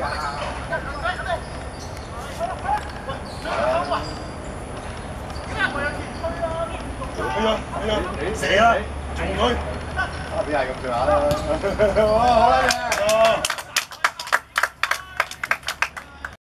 呀！哎呀哎呀，射啦，中佢，睇下咁上下啦，好啦。